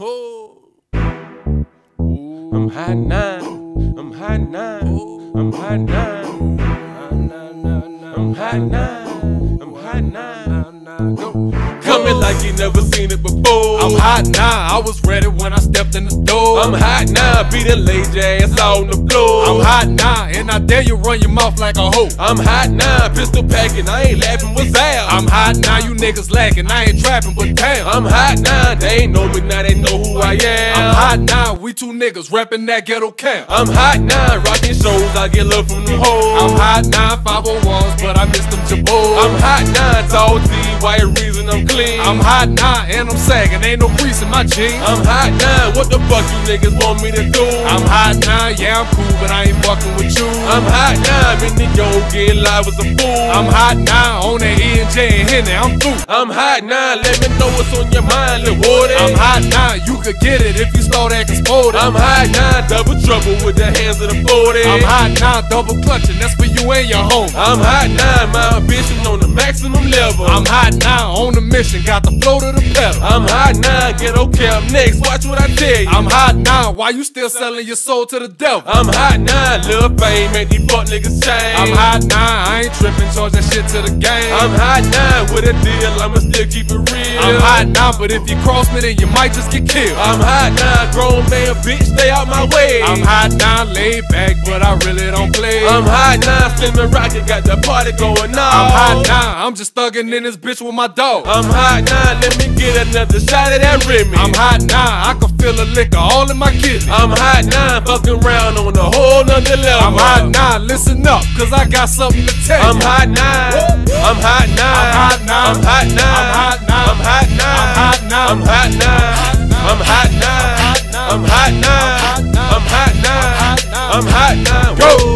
Oh. I'm hot now. I'm hot now. I'm hot now. I'm hot now. I'm hot now. Go. Coming like you never seen it before. I'm hot now, I was ready when I stepped in. I'm hot now, laid your ass on the floor. I'm hot now, and I dare you run your mouth like a hoe. I'm hot now, pistol packing, I ain't laughing with Val. I'm hot now, you niggas lacking, I ain't trapping, but damn. I'm hot now, they ain't know me now, they know who I am. I'm hot now, we two niggas reppin' that ghetto camp. I'm hot now, rocking shows, I get love from them hoes. I'm hot now, 501s, but I miss them jabos. I'm hot now, tall T, white reason I'm clean. I'm hot now, and I'm sagging, ain't no grease in my jeans. I'm hot now, what the fuck you niggas want me to do? I'm hot now, yeah, I'm cool, but I ain't fucking with you. I'm hot now, in the yo, get live with a fool. I'm hot now, on that E and J and Henny, I'm through. I'm hot now, let me know what's on your mind, little Woody. I'm hot now, you could get it if you start acting sporty. I'm hot now, double trouble with the hands of the 40. I'm hot now, double clutching, that's for you and your home. I'm hot now, my ambition on the maximum level. I'm hot now, on the mission, got the flow to the pedal. I'm hot now, get okay, I'm next, watch what I tell you. I'm hot now, why you still selling your soul to the devil? I'm hot now, little fame, make these fuck niggas change. I'm hot now, I ain't tripping, charge that shit to the game. I'm hot now, with a deal, I'ma still keep it real. I'm hot now, but if you cross me, then you might just get killed. I'm hot now, grown man, bitch, stay out my way. I'm hot now, laid back, but I really don't play. I'm hot now, Slim and Rocky, got the party going on. I'm hot now, I'm just thugging in this bitch with my dog. I'm hot now, let me get another shot of that Remy. I'm hot now, I can feel the liquor all in my kidney. I'm hot now, fucking around on a whole nother level. I'm hot now, listen up, cause I got something to tell you. I'm hot now, I'm hot now, I'm hot now, I'm hot now, I'm hot now, I'm hot now, I'm hot now, I'm hot now, I'm hot now, I'm hot now, I'm hot now, I'm hot now, Go!